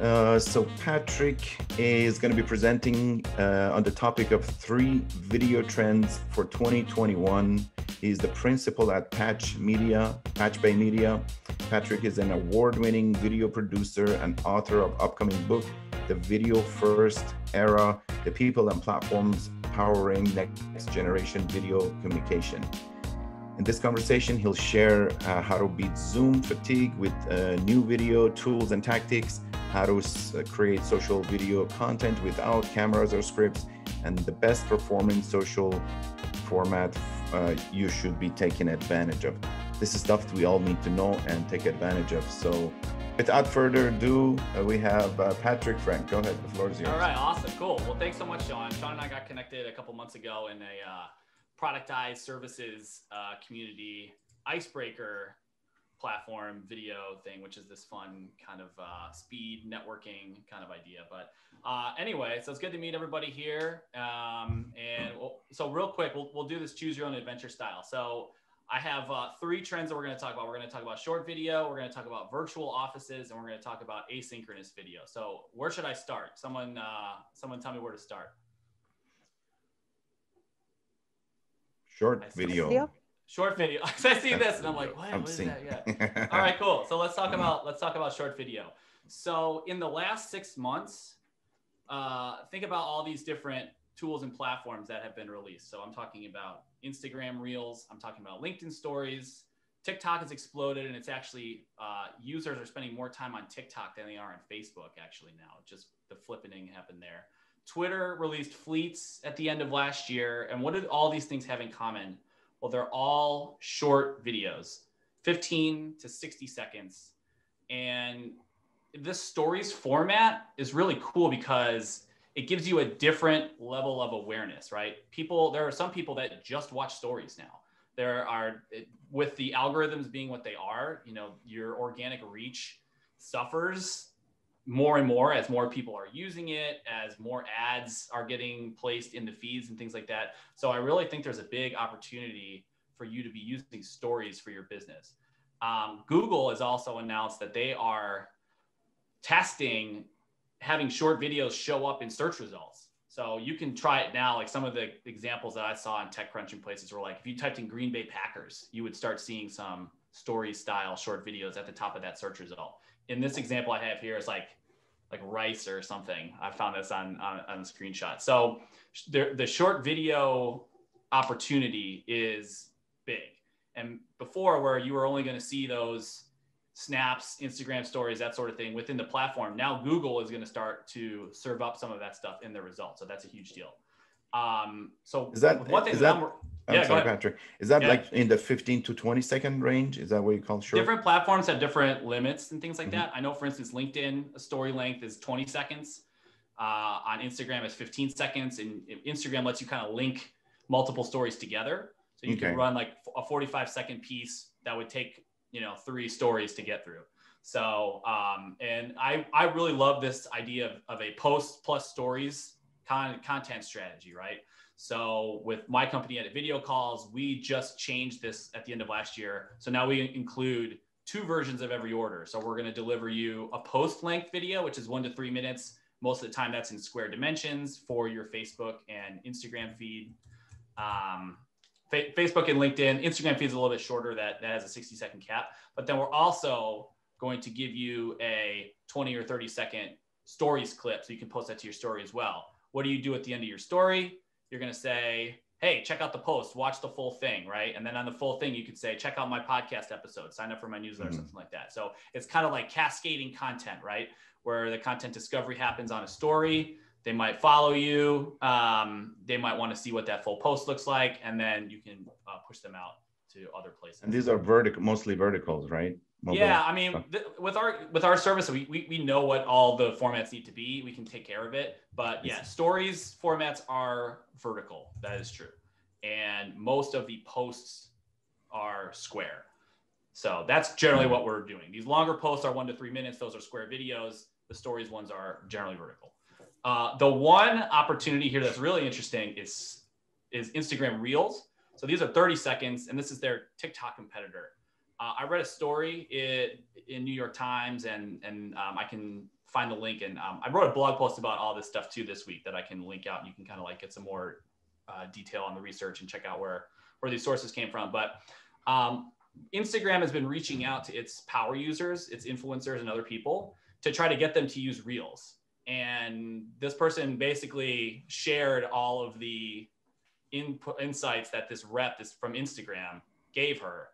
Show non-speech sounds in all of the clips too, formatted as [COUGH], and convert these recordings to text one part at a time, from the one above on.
Uh, so Patrick is going to be presenting uh, on the topic of three video trends for 2021. He's the principal at Patch Media, Patch Bay Media. Patrick is an award-winning video producer and author of upcoming book, The Video First Era: The People and Platforms Powering Next Generation Video Communication. In this conversation, he'll share uh, how to beat Zoom fatigue with uh, new video tools and tactics, how to uh, create social video content without cameras or scripts, and the best performing social format uh, you should be taking advantage of. This is stuff we all need to know and take advantage of. So, without further ado, uh, we have uh, Patrick Frank. Go ahead, the floor is yours. All right, awesome, cool. Well, thanks so much, Sean. Sean and I got connected a couple months ago in a productized services uh, community icebreaker platform video thing, which is this fun kind of uh, speed networking kind of idea. But uh, anyway, so it's good to meet everybody here. Um, and we'll, so real quick, we'll, we'll do this choose your own adventure style. So I have uh, three trends that we're going to talk about. We're going to talk about short video, we're going to talk about virtual offices, and we're going to talk about asynchronous video. So where should I start? Someone, uh, someone tell me where to start. Short video. Short video. [LAUGHS] I see this and I'm like, what, what is that? Yeah. [LAUGHS] All right, cool. So let's talk [LAUGHS] about let's talk about short video. So in the last six months, uh, think about all these different tools and platforms that have been released. So I'm talking about Instagram Reels. I'm talking about LinkedIn Stories. TikTok has exploded, and it's actually uh, users are spending more time on TikTok than they are on Facebook. Actually, now just the flipping happened there. Twitter released fleets at the end of last year. And what did all these things have in common? Well, they're all short videos, 15 to 60 seconds. And this stories format is really cool because it gives you a different level of awareness, right? People, there are some people that just watch stories now. There are, with the algorithms being what they are, you know, your organic reach suffers more and more as more people are using it, as more ads are getting placed in the feeds and things like that. So I really think there's a big opportunity for you to be using stories for your business. Um, Google has also announced that they are testing having short videos show up in search results. So you can try it now. Like some of the examples that I saw in TechCrunch and places were like, if you typed in Green Bay Packers, you would start seeing some story style short videos at the top of that search result in this example I have here is like like rice or something. I found this on on, on the screenshot. So the the short video opportunity is big. And before, where you were only going to see those snaps, Instagram stories, that sort of thing within the platform, now Google is going to start to serve up some of that stuff in the results. So that's a huge deal. Um, so is that one thing is that, I'm yeah, sorry, Patrick. Is that yeah. like in the 15 to 20 second range? Is that what you call short? Different platforms have different limits and things like mm-hmm. that. I know, for instance, LinkedIn a story length is 20 seconds. Uh, on Instagram, it's 15 seconds, and Instagram lets you kind of link multiple stories together. So you okay. can run like a 45 second piece that would take you know three stories to get through. So, um, and I I really love this idea of, of a post plus stories con- content strategy, right? So with my company at Video Calls, we just changed this at the end of last year. So now we include two versions of every order. So we're going to deliver you a post length video, which is one to three minutes. Most of the time, that's in square dimensions for your Facebook and Instagram feed. Um, Fa- Facebook and LinkedIn, Instagram feed is a little bit shorter. That that has a 60 second cap. But then we're also going to give you a 20 or 30 second stories clip, so you can post that to your story as well. What do you do at the end of your story? You're going to say, hey, check out the post, watch the full thing, right? And then on the full thing, you could say, check out my podcast episode, sign up for my newsletter, mm-hmm. something like that. So it's kind of like cascading content, right? Where the content discovery happens on a story. They might follow you. Um, they might want to see what that full post looks like, and then you can uh, push them out to other places. And these are vertical, mostly verticals, right? Mobile yeah, I mean, th- with our with our service, we, we we know what all the formats need to be. We can take care of it. But yeah, stories formats are vertical. That is true, and most of the posts are square. So that's generally what we're doing. These longer posts are one to three minutes. Those are square videos. The stories ones are generally vertical. Uh, the one opportunity here that's really interesting is is Instagram Reels. So these are 30 seconds, and this is their TikTok competitor. Uh, I read a story in, in New York Times, and and um, I can find the link. And um, I wrote a blog post about all this stuff too this week that I can link out and you can kind of like get some more uh, detail on the research and check out where, where these sources came from. But um, Instagram has been reaching out to its power users, its influencers and other people to try to get them to use reels. And this person basically shared all of the input insights that this rep this from Instagram gave her.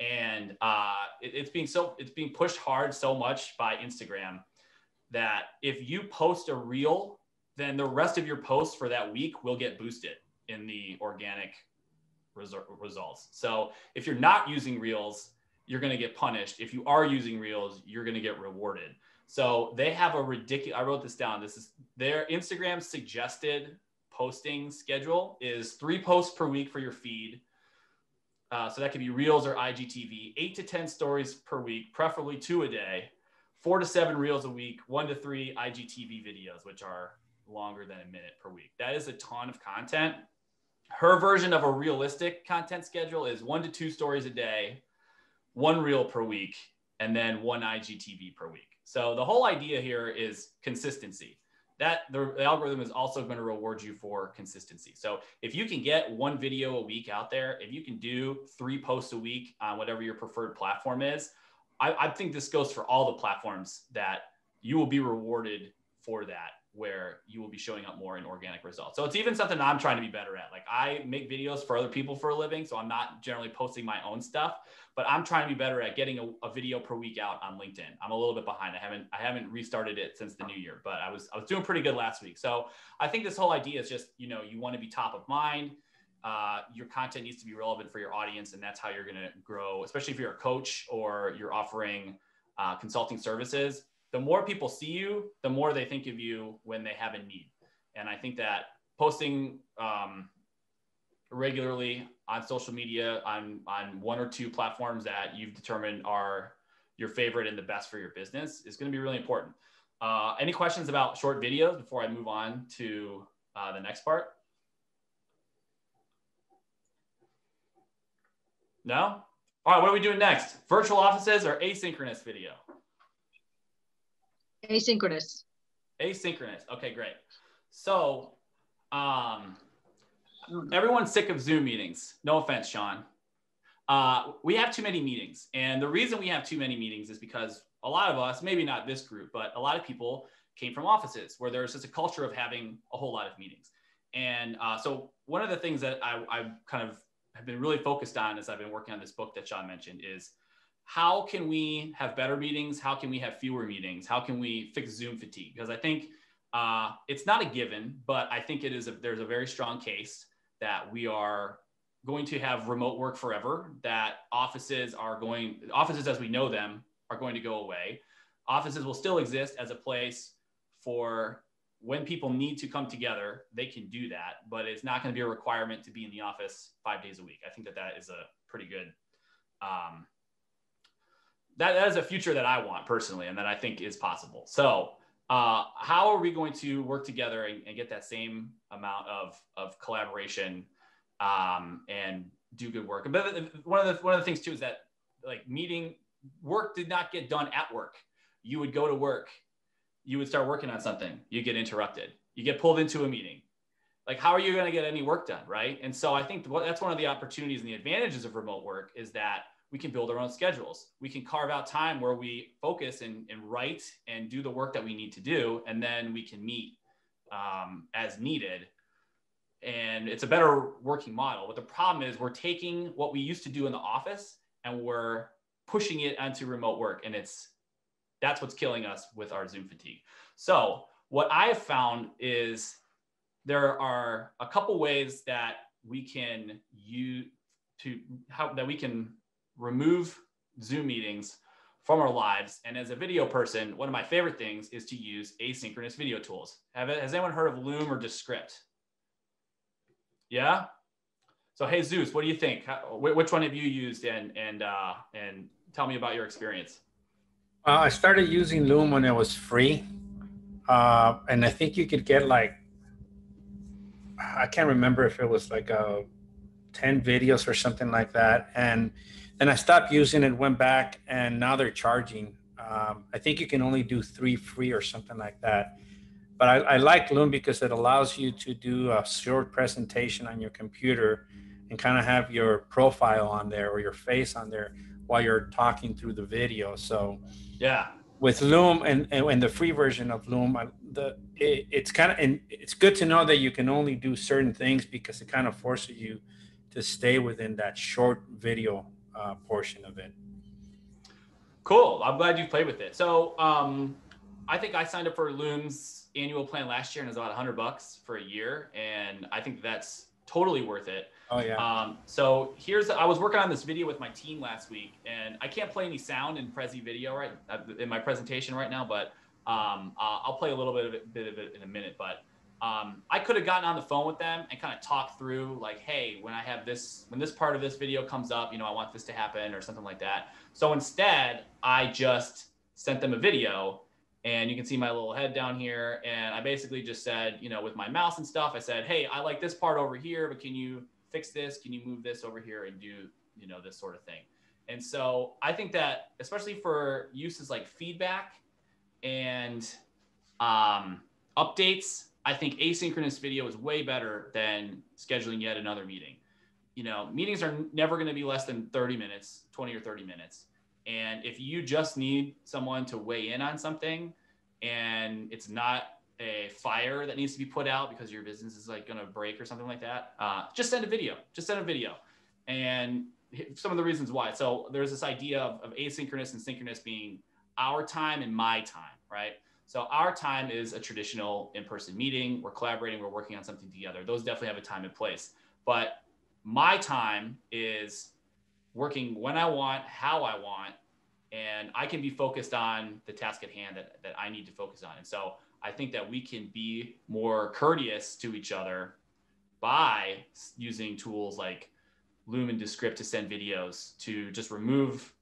And uh, it, it's being so it's being pushed hard so much by Instagram that if you post a reel, then the rest of your posts for that week will get boosted in the organic results. So if you're not using reels, you're going to get punished. If you are using reels, you're going to get rewarded. So they have a ridiculous. I wrote this down. This is their Instagram suggested posting schedule is three posts per week for your feed. Uh, so that could be reels or IGTV. Eight to ten stories per week, preferably two a day. Four to seven reels a week. One to three IGTV videos, which are longer than a minute per week. That is a ton of content. Her version of a realistic content schedule is one to two stories a day, one reel per week, and then one IGTV per week. So the whole idea here is consistency. That the, algorithm is also going to reward you for consistency. So if you can get one video a week out there, if you can do three posts a week on whatever your preferred platform is, I, I think this goes for all the platforms that you will be rewarded for that where you will be showing up more in organic results. So it's even something I'm trying to be better at. Like I make videos for other people for a living, so I'm not generally posting my own stuff, but I'm trying to be better at getting a, a, video per week out on LinkedIn. I'm a little bit behind. I haven't I haven't restarted it since the new year, but I was I was doing pretty good last week. So I think this whole idea is just you know you want to be top of mind. Uh, your content needs to be relevant for your audience, and that's how you're going to grow. Especially if you're a coach or you're offering uh, consulting services the more people see you, the more they think of you when they have a need. And I think that posting um, regularly on social media on, on one or two platforms that you've determined are your favorite and the best for your business is going to be really important. Uh, any questions about short videos before I move on to uh, the next part? No? All right, what are we doing next? Virtual offices or asynchronous video? Asynchronous. Asynchronous. Okay, great. So, um, everyone's sick of Zoom meetings. No offense, Sean. Uh, we have too many meetings. And the reason we have too many meetings is because a lot of us, maybe not this group, but a lot of people came from offices where there's just a culture of having a whole lot of meetings. And uh, so, one of the things that I, I kind of have been really focused on as I've been working on this book that Sean mentioned is how can we have better meetings? How can we have fewer meetings? How can we fix Zoom fatigue? Because I think uh, it's not a given, but I think it is. A, there's a very strong case that we are going to have remote work forever. That offices are going offices as we know them are going to go away. Offices will still exist as a place for when people need to come together, they can do that, but it's not going to be a requirement to be in the office five days a week. I think that that is a pretty good um, that, that is a future that I want personally, and that I think is possible. So, uh, how are we going to work together and, and, get that same amount of, of collaboration um, and do good work? But one of the one of the things too is that like meeting work did not get done at work. You would go to work, you would start working on something, you get interrupted, you get pulled into a meeting. Like, how are you going to get any work done, right? And so I think that's one of the opportunities and the advantages of remote work is that we can build our own schedules. We can carve out time where we focus and, and write and do the work that we need to do. And then we can meet um, as needed. And it's a better working model. But the problem is we're taking what we used to do in the office and we're pushing it onto remote work. And it's that's what's killing us with our Zoom fatigue. So what I have found is there are a couple ways that we can use to how that we can remove Zoom meetings from our lives. And as a video person, one of my favorite things is to use asynchronous video tools. Have has anyone heard of Loom or Descript? Yeah. So, hey Zeus, what do you think? How, which one have you used, and and uh, and tell me about your experience. Uh, I started using Loom when it was free, uh, and I think you could get like I can't remember if it was like a uh, ten videos or something like that, and and I stopped using it, went back, and now they're charging. Um, I think you can only do three free or something like that. But I, I like Loom because it allows you to do a short presentation on your computer and kind of have your profile on there or your face on there while you're talking through the video. So yeah, with Loom and and, the free version of Loom, the it, it's kind of and it's good to know that you can only do certain things because it kind of forces you to stay within that short video uh, portion of it. Cool. I'm glad you played with it. So um, I think I signed up for Loom's annual plan last year and it was about 100 bucks for a year, and I think that's totally worth it. Oh yeah. Um, so here's I was working on this video with my team last week, and I can't play any sound in Prezi video right uh, in my presentation right now, but um, uh, I'll play a little bit of it, bit of it in a minute. But um, I could have gotten on the phone with them and kind of talked through like, hey, when I have this, when this part of this video comes up, you know, I want this to happen or something like that. So instead, I just sent them a video and you can see my little head down here. And I basically just said, you know, with my mouse and stuff, I said, hey, I like this part over here, but can you fix this? Can you move this over here and do, you know, this sort of thing? And so I think that, especially for uses like feedback and um, updates, I think asynchronous video is way better than scheduling yet another meeting. You know, meetings are never going to be less than 30 minutes, 20 or 30 minutes. And if you just need someone to weigh in on something and it's not a fire that needs to be put out because your business is like going to break or something like that, uh, just send a video. Just send a video. And some of the reasons why. So there's this idea of, of asynchronous and synchronous being our time and my time, right? So our time is a traditional in-person meeting. We're collaborating. We're working on something together. Those definitely have a time and place. But my time is working when I want, how I want, and I can be focused on the task at hand that, that I need to focus on. And so I think that we can be more courteous to each other by using tools like Loom and Descript to send videos to just remove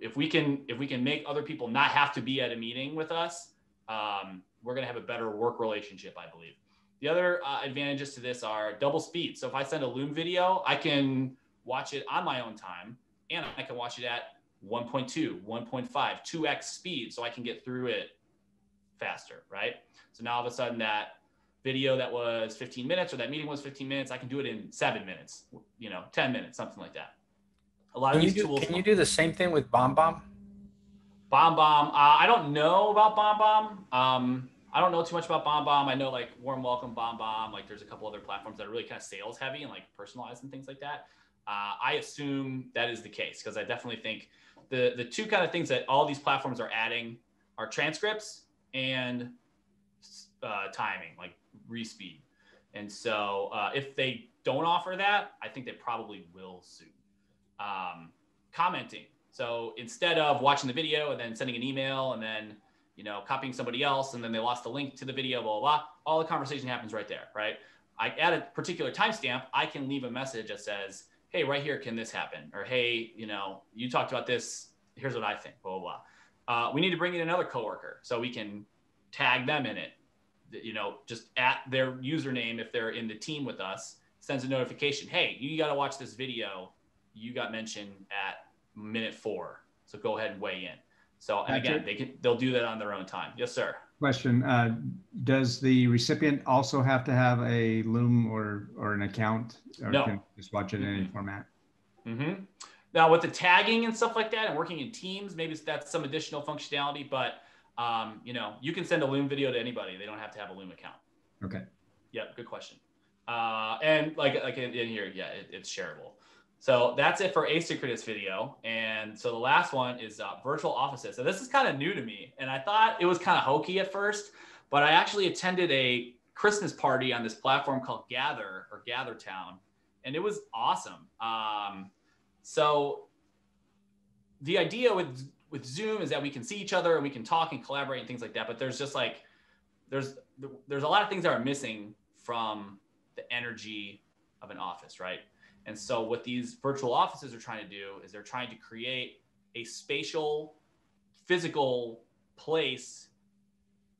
if we can if we can make other people not have to be at a meeting with us um, we're going to have a better work relationship i believe the other uh, advantages to this are double speed so if i send a loom video i can watch it on my own time and I can watch it at 1.2, 1.5, 2x speed so I can get through it faster, right? So now all of a sudden that video that was 15 minutes or that meeting was 15 minutes, I can do it in seven minutes, you know, 10 minutes, something like that. A lot can of these do, tools. Can you do the same thing with BombBomb? BombBomb. Uh, I don't know about BombBomb. Um, I don't know too much about BombBomb. I know like Warm Welcome, BombBomb. Like there's a couple other platforms that are really kind of sales heavy and like personalized and things like that. Uh, I assume that is the case because I definitely think the the two kind of things that all these platforms are adding are transcripts and uh, timing, like respeed. And so uh, if they don't offer that, I think they probably will soon. Um, commenting. So instead of watching the video and then sending an email and then you know copying somebody else and then they lost the link to the video, blah blah blah, all the conversation happens right there, right? I add a particular timestamp, I can leave a message that says, hey, right here, can this happen? Or hey, you know, you talked about this. Here's what I think. Blah blah. blah. Uh, we need to bring in another coworker so we can tag them in it. You know, just at their username if they're in the team with us, sends a notification. Hey, you got to watch this video. You got mentioned at minute four, so go ahead and weigh in. So and again, they can they'll do that on their own time. Yes, sir. Question: uh, Does the recipient also have to have a Loom or or an account, or no. can just watch it in any format? Mm-hmm. Now with the tagging and stuff like that, and working in teams, maybe that's some additional functionality. But um, you know, you can send a Loom video to anybody. They don't have to have a Loom account. Okay. Yep. Good question. Uh, and like like in, in here, yeah, it, it's shareable. So that's it for asynchronous video. And so the last one is uh, virtual offices. So this is kind of new to me. And I thought it was kind of hokey at first, but I actually attended a Christmas party on this platform called Gather or Gather Town. And it was awesome. Um, so the idea with with Zoom is that we can see each other and we can talk and collaborate and things like that. But there's just like there's there's a lot of things that are missing from the energy of an office, right? And so what these virtual offices are trying to do is they're trying to create a spatial, physical place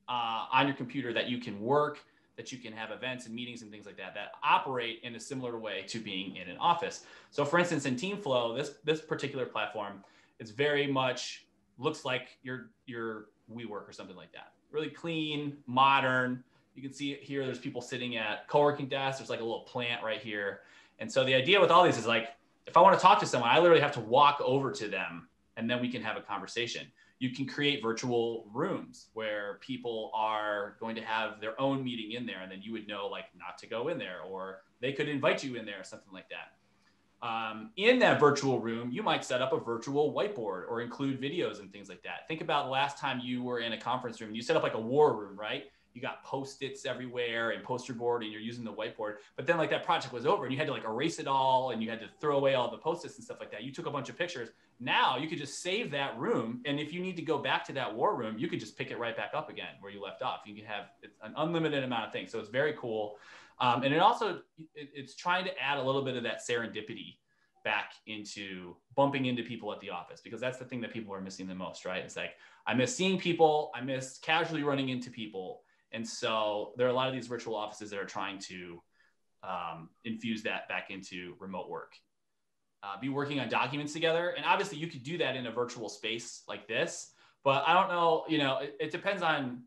uh, on your computer that you can work, that you can have events and meetings and things like that that operate in a similar way to being in an office. So, for instance, in TeamFlow, this this particular platform is very much looks like your your WeWork or something like that. Really clean, modern. You can see here. There's people sitting at co-working desks. There's like a little plant right here. And so the idea with all these is like, if I want to talk to someone, I literally have to walk over to them, and then we can have a conversation. You can create virtual rooms where people are going to have their own meeting in there, and then you would know like not to go in there, or they could invite you in there, or something like that um, in that virtual room, you might set up a virtual whiteboard or include videos and things like that. Think about last time you were in a conference room, you set up like a war room, right? You got post-its everywhere and poster board and you're using the whiteboard. But then like that project was over and you had to like erase it all and you had to throw away all the post-its and stuff like that. You took a bunch of pictures. Now you could just save that room. And if you need to go back to that war room, you could just pick it right back up again where you left off. You can have an unlimited amount of things. So it's very cool. Um, and it also it, it's trying to add a little bit of that serendipity back into bumping into people at the office because that's the thing that people are missing the most, right? It's like I miss seeing people, I miss casually running into people, and so there are a lot of these virtual offices that are trying to um, infuse that back into remote work. Uh, be working on documents together, and obviously you could do that in a virtual space like this. But I don't know, you know, it, it depends on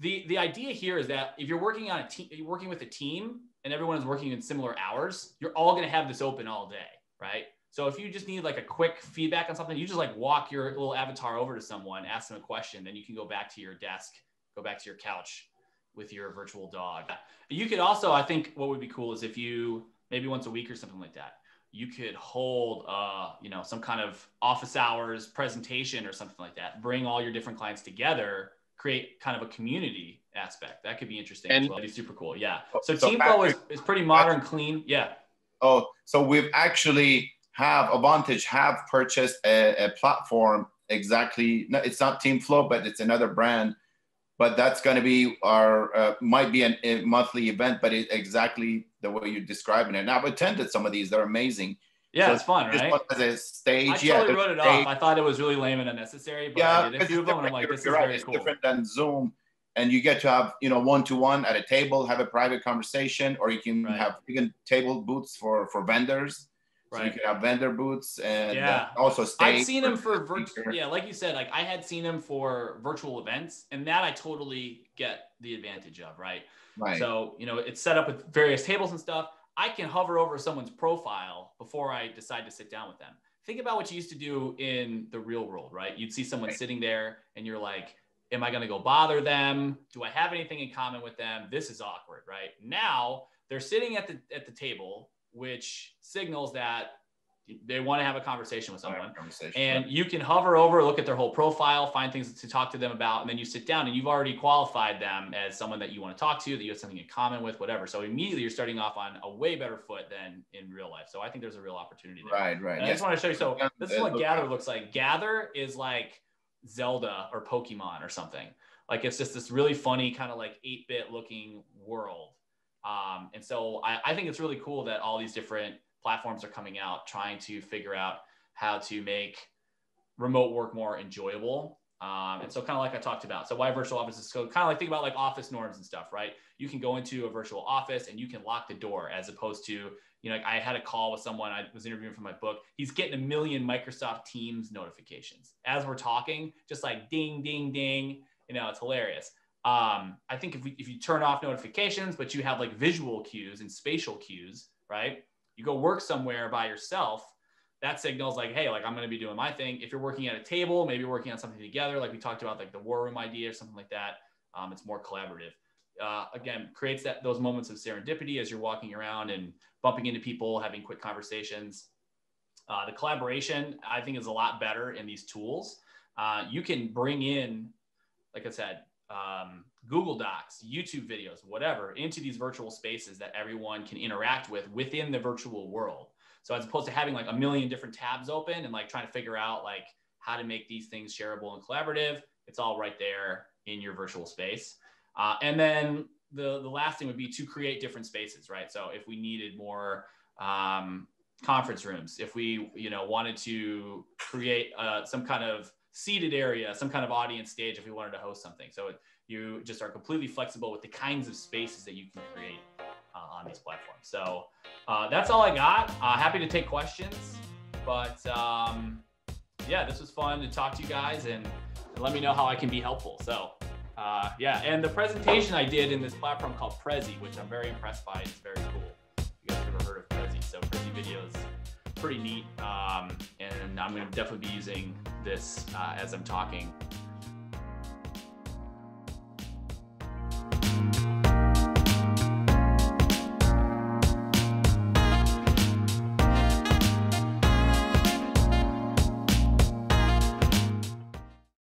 the the idea here is that if you're working on a team, you're working with a team, and everyone is working in similar hours, you're all going to have this open all day, right? So if you just need like a quick feedback on something, you just like walk your little avatar over to someone, ask them a question, then you can go back to your desk, go back to your couch with your virtual dog. You could also, I think, what would be cool is if you maybe once a week or something like that, you could hold, uh, you know, some kind of office hours presentation or something like that. Bring all your different clients together create kind of a community aspect. That could be interesting and, as well. That'd be super cool. Yeah. Oh, so, so TeamFlow is, is pretty modern, clean. Yeah. Oh, so we've actually have Avontage have purchased a, a platform exactly. No, it's not TeamFlow, but it's another brand. But that's going to be our uh, might be an, a monthly event, but it, exactly the way you're describing it. And I've attended some of these; they're amazing. Yeah, so it's fun, right? As a stage, I totally yeah, wrote it stage. off. I thought it was really lame and unnecessary, but yeah, I did a few of them, and I'm like, this is right. very it's cool. different than Zoom, and you get to have you know one to one at a table, have a private conversation, or you can right. have even table booths for for vendors. Right. So you can have vendor booths and uh, yeah. also stage. I've seen them for virtual. Yeah, like you said, like I had seen them for virtual events, and that I totally get the advantage of, right? Right. So you know, it's set up with various tables and stuff I can hover over someone's profile before I decide to sit down with them. Think about what you used to do in the real world, right? You'd see someone right. sitting there and you're like, am I going to go bother them? Do I have anything in common with them? This is awkward, right? Now they're sitting at the at the table, which signals that they want to have a conversation with someone. conversation, and you can hover over look at their whole profile find things to talk to them about and then you sit down and you've already qualified them as someone that you want to talk to that you have something in common with whatever. So immediately you're starting off on a way better foot than in real life. So i think there's a real opportunity there. Right right. And i just want to show you so this is what gather looks like. Gather is like zelda or pokemon or something. Like it's just this really funny kind of like 8-bit looking world um, and so I, I think it's really cool that all these different platforms are coming out trying to figure out how to make remote work more enjoyable. Um, and so kind of like I talked about, so why virtual offices? So kind of like think about like office norms and stuff, right? You can go into a virtual office and you can lock the door as opposed to, you know, like I had a call with someone I was interviewing for my book. He's getting a million Microsoft Teams notifications as we're talking, just like ding, ding, ding. You know, it's hilarious. Um, I think if, we, if you turn off notifications, but you have like visual cues and spatial cues, right? You go work somewhere by yourself, that signals like, hey, like I'm going to be doing my thing. If you're working at a table, maybe working on something together, like we talked about, like the war room idea or something like that. Um, it's more collaborative. Uh, again, creates that those moments of serendipity as you're walking around and bumping into people, having quick conversations. Uh, the collaboration, I think, is a lot better in these tools. Uh, you can bring in, like I said, um, Google Docs, YouTube videos, whatever, into these virtual spaces that everyone can interact with within the virtual world. So as opposed to having like a million different tabs open and like trying to figure out like how to make these things shareable and collaborative, it's all right there in your virtual space. Uh, and then the, the last thing would be to create different spaces, right? So if we needed more um, conference rooms, if we, you know, wanted to create uh, some kind of seated area, some kind of audience stage if we wanted to host something. So it, you just are completely flexible with the kinds of spaces that you can create uh, on these platforms. So uh, that's all I got. Uh, happy to take questions, but um, yeah, this was fun to talk to you guys and, and let me know how I can be helpful. So uh, yeah, and the presentation I did in this platform called Prezi, which I'm very impressed by, it's very cool. You guys have ever heard of Prezi? So Prezi videos, pretty neat. Um, and I'm going to definitely be using this uh, as I'm talking.